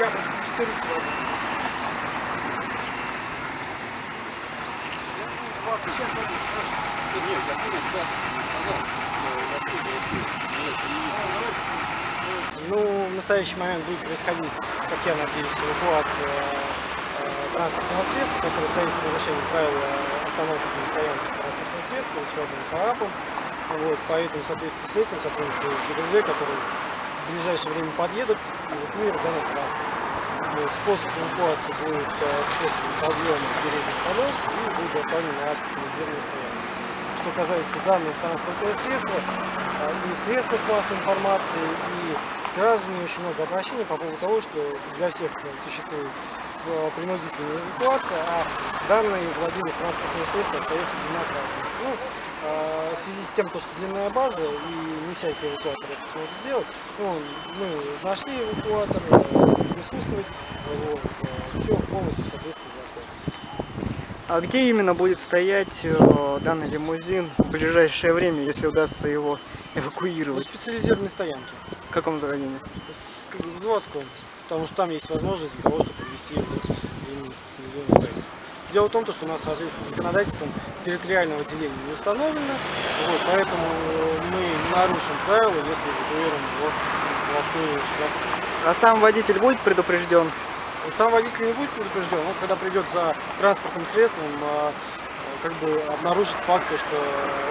14 год. Ну, в настоящий момент будет происходить, как я надеюсь, эвакуация э, транспортного средства, которое стоит с нарушением правил э, остановки и стоянки транспортного средства, условным КААПом. Вот, поэтому в соответствии с этим сотрудники ГИБДД, которые в ближайшее время подъедут, эвакуируют данный транспорт. Вот, способ эвакуации будет э, способом подъема передних колес и будет доставлен на специализированную стоянку. Что касается данного транспортного средства, э, и в средствах массовой информации, и граждане очень много обращений по поводу того, что для всех э, существует принудительная эвакуация, а данный владелец транспортного средства остается безнаказанным. Ну, э, в связи с тем, то, что длинная база и не всякий эвакуатор это сможет сделать, ну, мы нашли эвакуатор, э, присутствовать, вот, все полностью в соответствии с законом. А где именно будет стоять э, данный лимузин в ближайшее время, если удастся его Ну, эвакуировать? специализированной стоянке, В каком районе? в заводском, потому что там есть возможность для того, чтобы провести его именно специализированную стоянку. Дело в том, то, что у нас в соответствии с законодательством территориального деления не установлено, вот, поэтому мы не нарушим правила, если эвакуируем его в заводскую. А сам водитель будет предупрежден? Сам водитель не будет предупрежден, но когда придет за транспортным средством, а, как бы обнаружит факт, что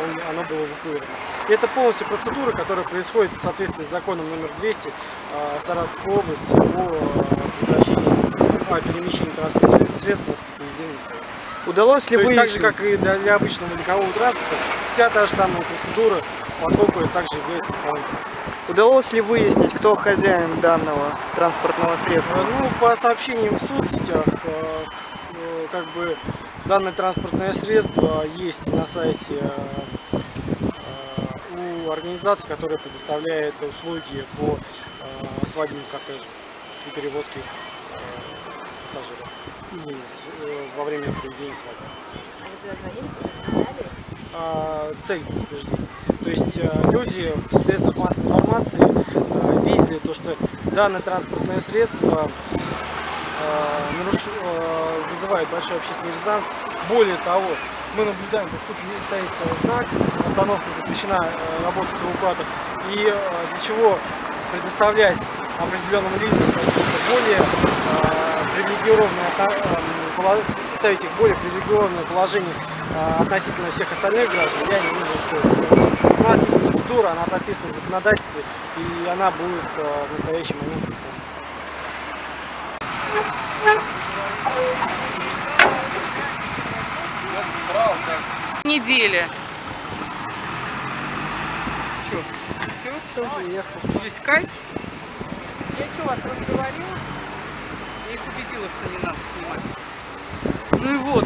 он- оно было эвакуировано. Это полностью процедура, которая происходит в соответствии с законом номер 200 а, Саратовской области о а, прекращении, о перемещении транспортных средств на специализированную. Удалось ли есть так же, как и для, обычного легкового транспорта, вся та же самая процедура, поскольку это также является дополнительным. Удалось ли выяснить, кто хозяин данного транспортного средства? Ну, по сообщениям в соцсетях, э, как бы данное транспортное средство есть на сайте организации, которая предоставляет услуги по э, свадебным кортежам и перевозке э, пассажиров с- э, во время проведения свадьбы. А вы звонили, а, цель предупреждения. То есть люди в средствах массовой информации видели то, что данное транспортное средство вызывает большой общественный резонанс. Более того, мы наблюдаем, что тут стоит э, знак, остановка запрещена э, работать эвакуатор. И э, для чего предоставлять определенным лицам более э, пола- ставить их более привилегированное положение э, относительно всех остальных граждан, я не вижу У нас есть процедура, она прописана в законодательстве, и она будет э, в настоящий момент исполнена. Недели. Чё? Все, Кто приехал? весь кайф. Я что, вас разговорила? Я их убедила, что не надо снимать. Ну и вот,